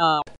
up